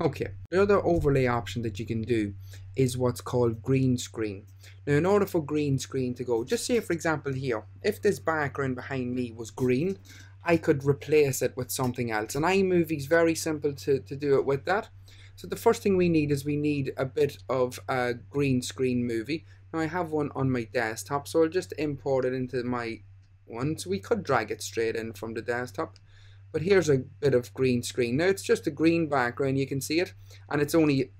Okay, the other overlay option that you can do is what's called green screen. Now in order for green screen to go, just say for example here, if this background behind me was green, I could replace it with something else. And iMovie is very simple to, to do it with that. So the first thing we need is we need a bit of a green screen movie. Now I have one on my desktop, so I'll just import it into my one. So we could drag it straight in from the desktop. But here's a bit of green screen. Now it's just a green background, you can see it, and it's only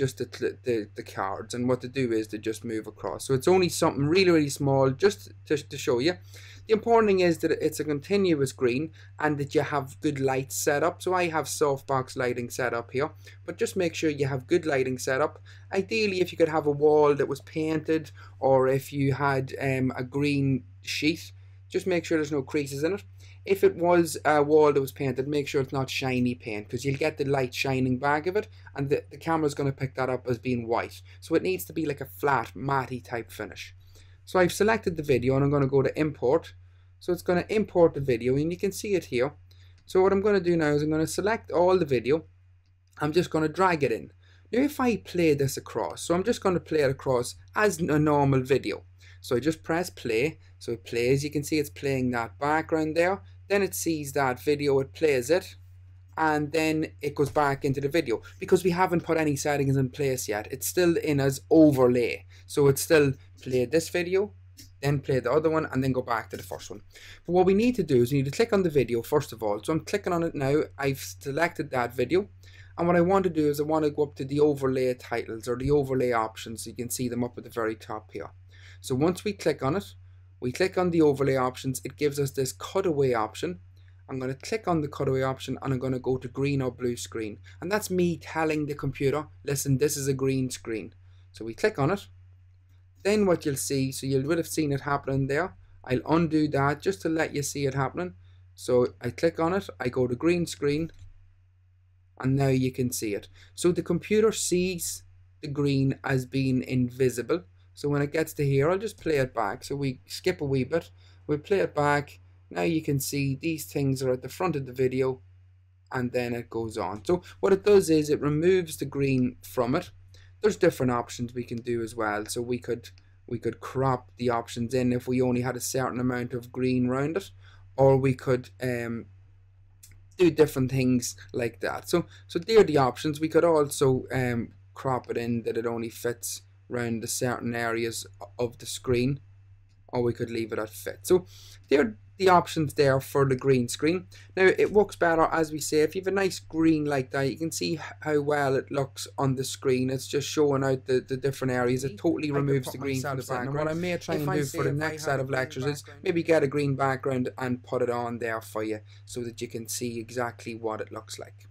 just the, the, the cards and what to do is to just move across. So it's only something really, really small just to, to show you. The important thing is that it's a continuous green and that you have good lights set up. So I have softbox lighting set up here, but just make sure you have good lighting set up. Ideally, if you could have a wall that was painted or if you had um, a green sheet, just make sure there's no creases in it. If it was a wall that was painted, make sure it's not shiny paint because you'll get the light shining back of it and the, the camera's going to pick that up as being white. So it needs to be like a flat, matty type finish. So I've selected the video and I'm going to go to import. So it's going to import the video and you can see it here. So what I'm going to do now is I'm going to select all the video. I'm just going to drag it in. Now if I play this across, so I'm just going to play it across as a normal video. So I just press play. So it plays. You can see it's playing that background there. Then it sees that video, it plays it. And then it goes back into the video. Because we haven't put any settings in place yet. It's still in as overlay. So it's still play this video, then play the other one, and then go back to the first one. But what we need to do is we need to click on the video first of all. So I'm clicking on it now. I've selected that video. And what I want to do is I want to go up to the overlay titles or the overlay options so you can see them up at the very top here. So once we click on it, we click on the overlay options, it gives us this cutaway option. I'm going to click on the cutaway option and I'm going to go to green or blue screen. And that's me telling the computer, listen, this is a green screen. So we click on it. Then what you'll see, so you would have seen it happening there. I'll undo that just to let you see it happening. So I click on it, I go to green screen, and now you can see it. So the computer sees the green as being invisible. So when it gets to here, I'll just play it back. So we skip a wee bit, we play it back. Now you can see these things are at the front of the video and then it goes on. So what it does is it removes the green from it. There's different options we can do as well. So we could we could crop the options in if we only had a certain amount of green around it or we could um, do different things like that. So so there are the options. We could also um, crop it in that it only fits around the certain areas of the screen or we could leave it at fit. So there are the options there for the green screen. Now it works better as we say if you have a nice green like that you can see how well it looks on the screen. It's just showing out the, the different areas. It totally removes the green from the background. And what I may try if and do for the next set of lectures is maybe get a green background and put it on there for you so that you can see exactly what it looks like.